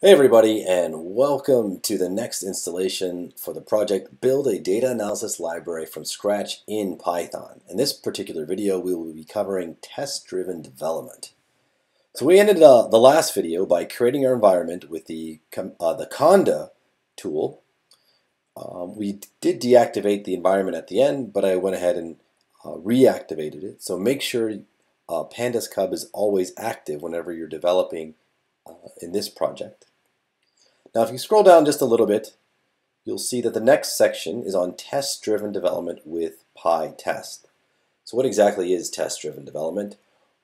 Hey everybody and welcome to the next installation for the project Build a Data Analysis Library from Scratch in Python. In this particular video we will be covering test-driven development. So we ended uh, the last video by creating our environment with the, uh, the Conda tool. Um, we did deactivate the environment at the end but I went ahead and uh, reactivated it. So make sure uh, Pandas Cub is always active whenever you're developing uh, in this project. Now if you scroll down just a little bit, you'll see that the next section is on test-driven development with PyTest. So what exactly is test-driven development?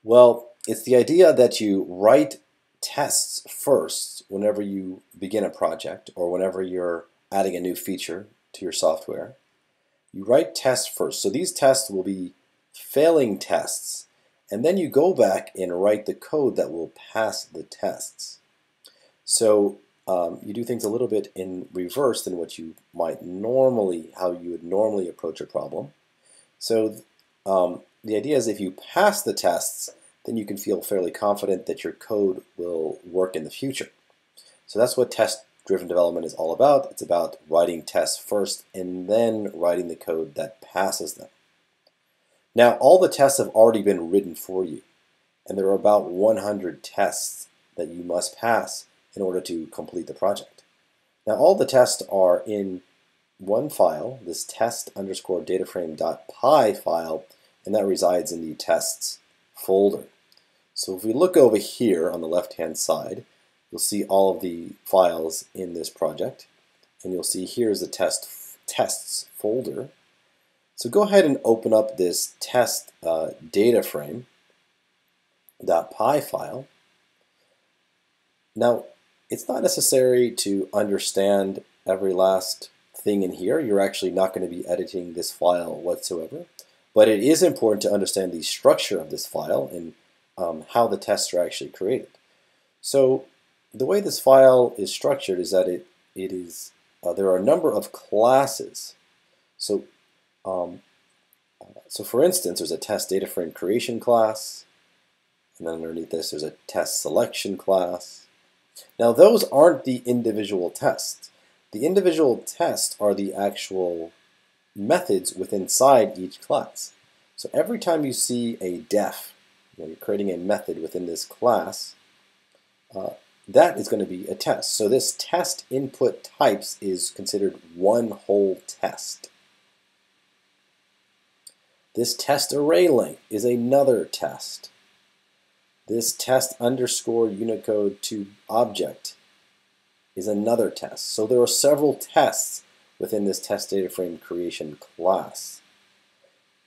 Well, it's the idea that you write tests first whenever you begin a project or whenever you're adding a new feature to your software. You write tests first. So these tests will be failing tests. And then you go back and write the code that will pass the tests. So um, you do things a little bit in reverse than what you might normally, how you would normally approach a problem. So um, the idea is if you pass the tests, then you can feel fairly confident that your code will work in the future. So that's what test-driven development is all about. It's about writing tests first and then writing the code that passes them. Now all the tests have already been written for you, and there are about 100 tests that you must pass in order to complete the project. Now all the tests are in one file, this test underscore dataframe.py file, and that resides in the tests folder. So if we look over here on the left-hand side, you'll see all of the files in this project, and you'll see here's the test tests folder. So go ahead and open up this test uh, dataframe.py file. Now, it's not necessary to understand every last thing in here. You're actually not going to be editing this file whatsoever. But it is important to understand the structure of this file and um, how the tests are actually created. So the way this file is structured is that it, it is, uh, there are a number of classes. So, um, so for instance, there's a test data frame creation class, and then underneath this there's a test selection class, now those aren't the individual tests. The individual tests are the actual methods within inside each class. So every time you see a def, you you're creating a method within this class, uh, that is going to be a test. So this test input types is considered one whole test. This test array length is another test. This test underscore Unicode to object is another test. So there are several tests within this test data frame creation class.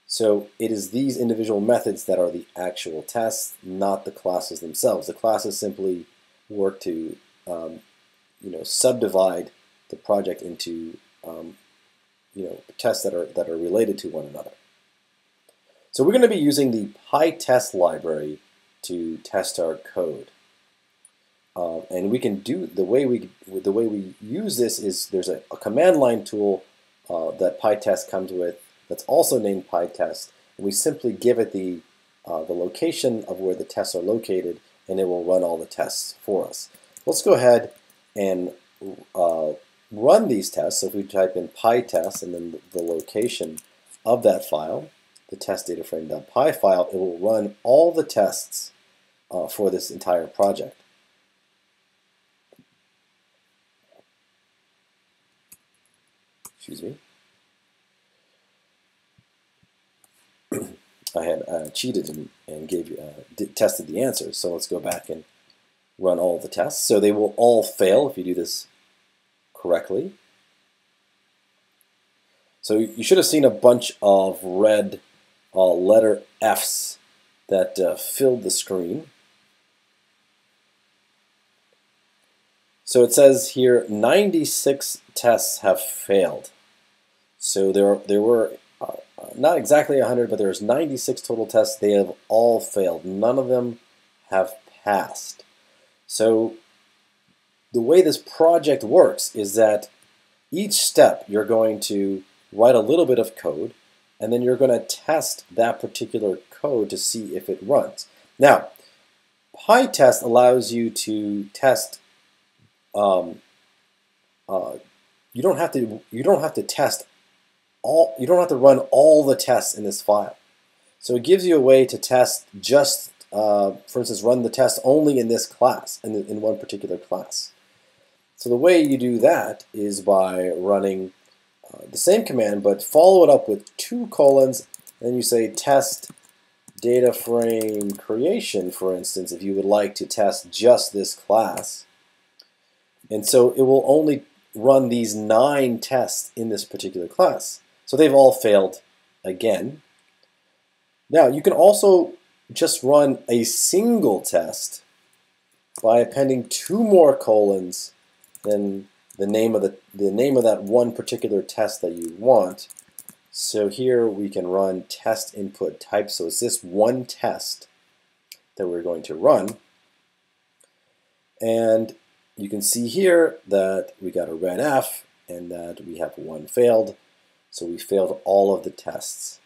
So it is these individual methods that are the actual tests, not the classes themselves. The classes simply work to um, you know, subdivide the project into um, you know, tests that are, that are related to one another. So we're going to be using the PyTest library to test our code. Uh, and we can do the way we the way we use this is there's a, a command line tool uh, that PyTest comes with that's also named PyTest, and we simply give it the uh, the location of where the tests are located, and it will run all the tests for us. Let's go ahead and uh, run these tests. So if we type in PyTest and then the location of that file, the test data frame.py file, it will run all the tests uh, for this entire project. Excuse me. I had uh, cheated and, and gave you, uh, tested the answers. So let's go back and run all the tests. So they will all fail if you do this correctly. So you should have seen a bunch of red uh, letter Fs that uh, filled the screen. So it says here 96 tests have failed. So there, there were uh, not exactly 100, but there's 96 total tests. They have all failed. None of them have passed. So the way this project works is that each step you're going to write a little bit of code and then you're going to test that particular code to see if it runs. Now, PyTest allows you to test um, uh, you don't have to you don't have to test all you don't have to run all the tests in this file. So it gives you a way to test just, uh, for instance, run the test only in this class, in, the, in one particular class. So the way you do that is by running the same command, but follow it up with two colons, and you say test data frame creation, for instance, if you would like to test just this class. And so it will only run these nine tests in this particular class. So they've all failed again. Now you can also just run a single test by appending two more colons than the name of the, the name of that one particular test that you want. So here we can run test input type. So it's this one test that we're going to run. And you can see here that we got a red F and that we have one failed. So we failed all of the tests.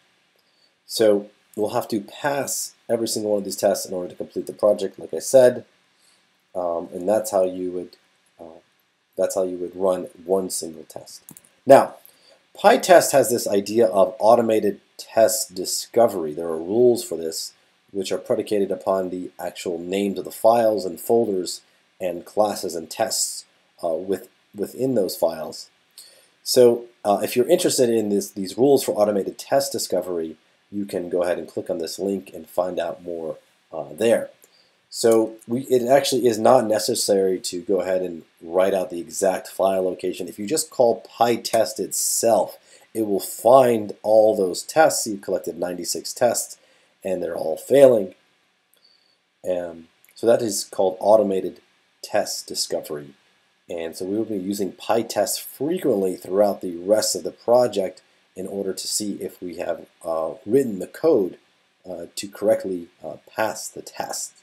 So we'll have to pass every single one of these tests in order to complete the project, like I said. Um, and that's how you would that's how you would run one single test. Now, PyTest has this idea of automated test discovery. There are rules for this, which are predicated upon the actual names of the files and folders and classes and tests uh, with, within those files. So uh, if you're interested in this, these rules for automated test discovery, you can go ahead and click on this link and find out more uh, there. So we, it actually is not necessary to go ahead and write out the exact file location. If you just call PyTest itself, it will find all those tests. You've collected 96 tests, and they're all failing. And so that is called automated test discovery. And so we will be using PyTest frequently throughout the rest of the project in order to see if we have uh, written the code uh, to correctly uh, pass the test.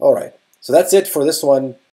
All right, so that's it for this one.